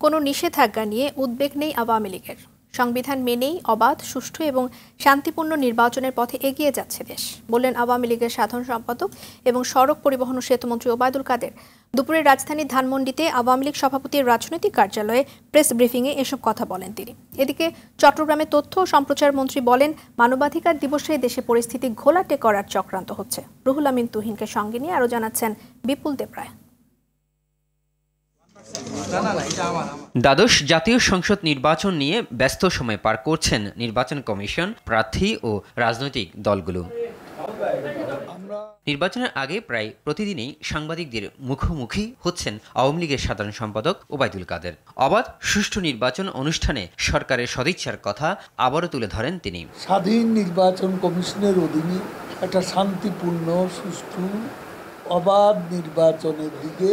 কোনো নিষেধাজ্ঞা নিয়ে উদ্বেগ নেই আওয়ামী লীগের। সংবিধান মেনেই অবাধ, সুষ্ঠু এবং শান্তিপূর্ণ নির্বাচনের পথে এগিয়ে যাচ্ছে দেশ, বললেন আওয়ামী লীগের সাধারণ সম্পাদক এবং সড়ক পরিবহন ও সেতুমন্ত্রী ওবায়দুল কাদের। দুপুরে রাজধানীর ধানমন্ডিতে আওয়ামী লীগ সভাপতির রাজনৈতিক কার্যালয়ে প্রেস ব্রিফিংয়ে এসব কথা বলেন তিনি। এদিকে চট্টগ্রামে তথ্য ও সম্প্রচার মন্ত্রী বলেন, মানবাধিকার দিবসে দেশে পরিস্থিতি ঘোলাটে করার চক্রান্ত হচ্ছে। রুহুল আমিন তুহিনকে সঙ্গে নিয়ে আরও জানাচ্ছেন বিপুল দেবরায়। দ্বাদশ জাতীয় সংসদ নির্বাচন নিয়ে ব্যস্ত সময় পার করছেন নির্বাচন কমিশন, প্রার্থী ও রাজনৈতিক দলগুলো। নির্বাচনের আগে প্রায় প্রতিদিনই সাংবাদিকদের মুখোমুখি হচ্ছেন আওয়ামী লীগের সাধারণ সম্পাদক ওবায়দুল কাদের। অবাধ সুষ্ঠু নির্বাচন অনুষ্ঠানে সরকারের সদিচ্ছার কথা আবারও তুলে ধরেন তিনি। স্বাধীন নির্বাচন কমিশনের অধীনে একটা শান্তিপূর্ণ, সুষ্ঠু, অবাধ নির্বাচনের দিকে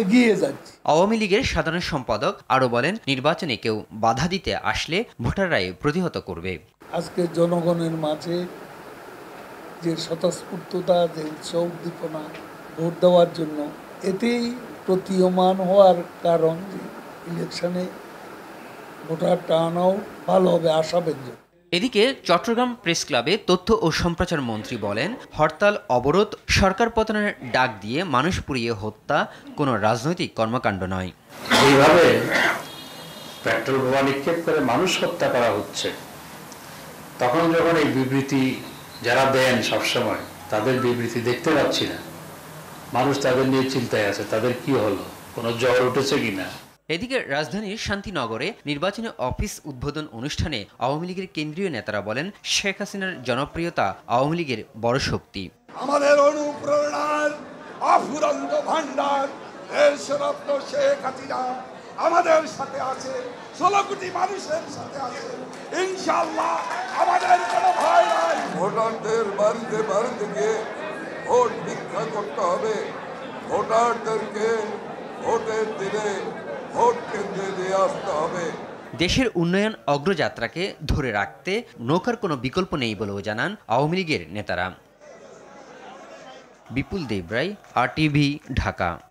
এগিয়ে যাচ্ছে। আওয়ামী লীগের সাধারণ সম্পাদক আরও বলেন নির্বাচনে কেউ বাধা দিতে আসলে ভোটাররাই প্রতিহত করবে। আজকে জনগণের মাঝে যে স্বতঃস্ফূর্ততা যে উৎসাহ উদ্দীপনা ভোট দেওয়ার জন্য এতেই প্রতীয়মান হওয়ার কারণ যে ইলেকশনে ভোটার টার্ন আউট ভালো হবে আশাব্যঞ্জক এদিকে চট্টগ্রাম প্রেস ক্লাবে তথ্য ও সম্প্রচার মন্ত্রী বলেন, হরতাল, অবরোধ, সরকার পতনের ডাক দিয়ে মানুষ পুড়িয়ে হত্যা কোনো রাজনৈতিক কর্মকাণ্ড নয়। এইভাবে পেট্রোল বোমা নিক্ষেপ করে মানুষ হত্যা করা হচ্ছে, তখন যখন এই বিবৃতি যারা দেন সবসময়, তাদের বিবৃতি দেখতে পাচ্ছি না। মানুষ তাদের নিয়ে চিন্তায় আছে, তাদের কি হলো? কোনো জ্বর উঠেছে কিনা? এদিকে রাজধানীর শান্তিনগরে নির্বাচনী অফিস উদ্বোধন অনুষ্ঠানে আওয়ামী লীগের কেন্দ্রীয় নেতারা বলেন শেখ হাসিনার জনপ্রিয়তা আওয়ামী লীগের বড় শক্তি। আমাদের অনুপ্রেরণার অফুরন্ত ভান্ডার দেশরত্ন শেখ হাসিনা আমাদের সাথে আছে ষোলো কোটি মানুষের সাথে আছে। ইনশাল্লাহ আমাদের কোনো ভয় নাই। ভোটারদের বাড়িতে বাড়িতে গিয়ে ভোট ভিক্ষা করতে হবে। ভোটারদেরকে ভোটের দিনে দেশের উন্নয়ন অগ্রযাত্রাকে ধরে রাখতে নৌকার কোনো বিকল্প নেই বলেও জানান আওয়ামী লীগের নেতারা। বিপুল দেবরাই, আর ঢাকা।